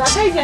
若いじ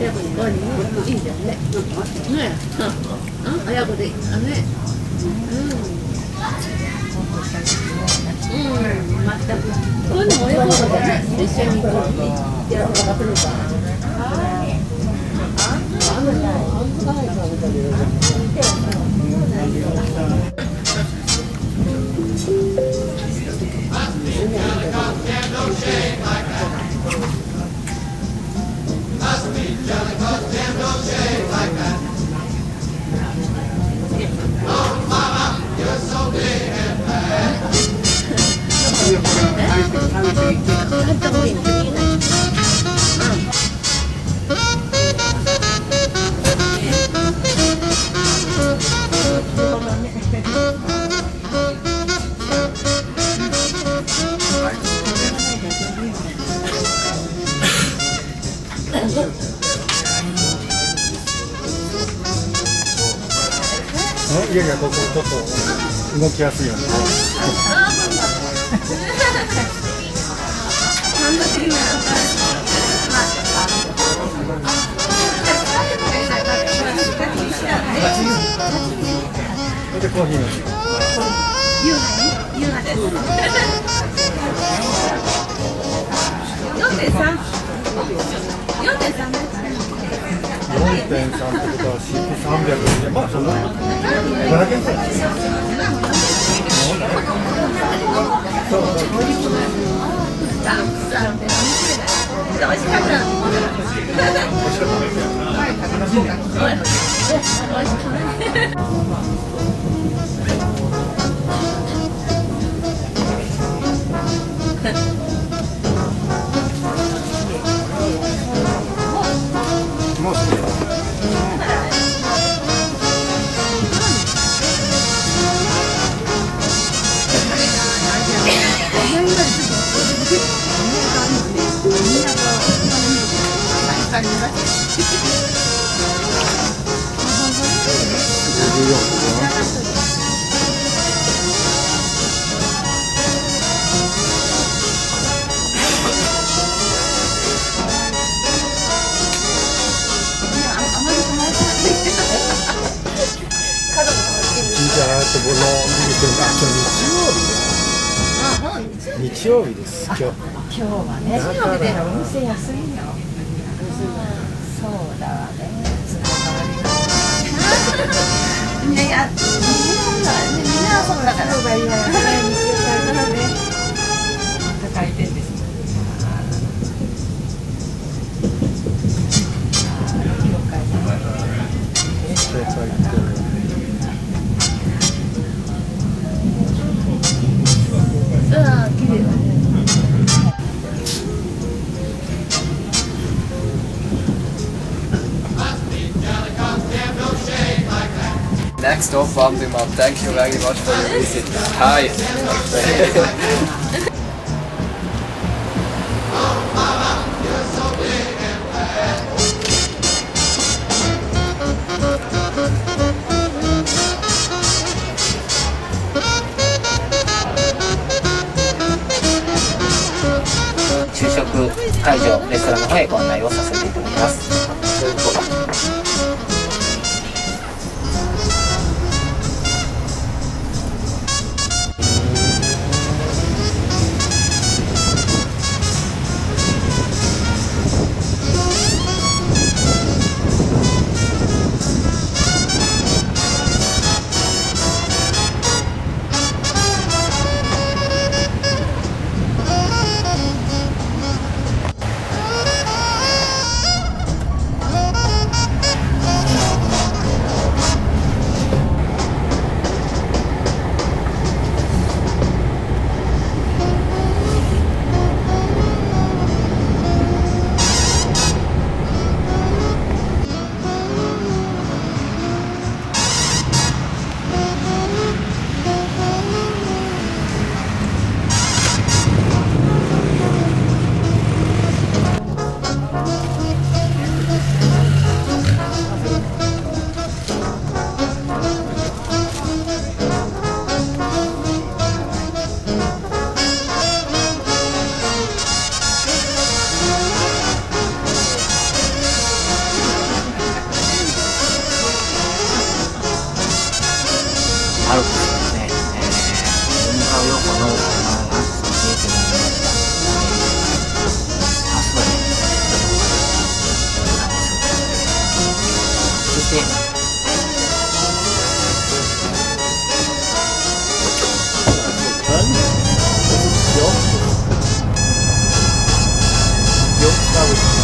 いいじゃん。ね。ねうん。親子で、あね。うん。うん、全く。こういうのも親子でね、一緒にやるのが来るから。入いやいや、ここちょっと動きやすいように。コーヒーの。ユー、ユーナです。四点三。四点三。ってことは CP300 まあそんな500円くらいしかった。もうあ日日曜日日曜日です今日今日はね、日曜日でお店安いよ。そうだわね。いやみんなみんなそうだから。そうだい Next off, Abdimam, thank you very much for your visit. Hi.「会場レストランの方へご案内をさせていただきますよ多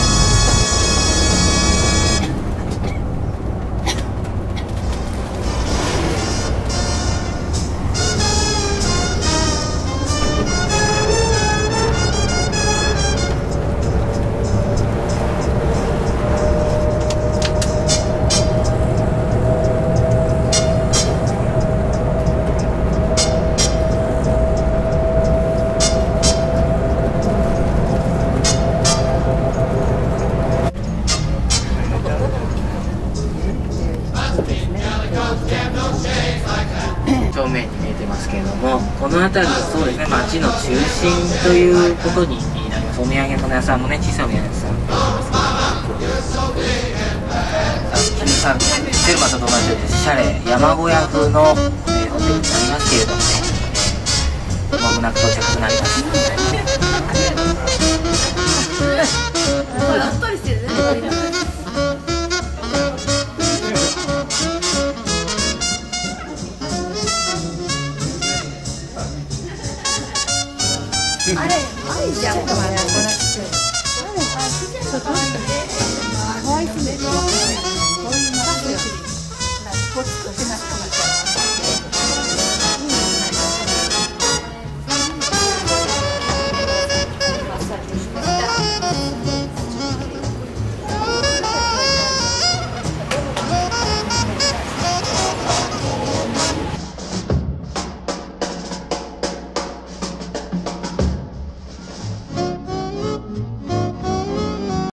正面に見えてますけれどもこの辺りそうですね町の中心ということになりますお土産物屋さんもね小さいお土産屋さん金さんテルマと同じようにシャレ山小屋風の、えーホテルになりますけれどもね、えー間もなく到着となりますうっとりしてるね。あれ、あれじゃん、これ。可愛くね。こういうのが。ポツとしてなくて。